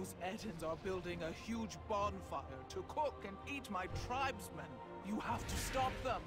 Those Edens are building a huge bonfire to cook and eat my tribesmen. You have to stop them.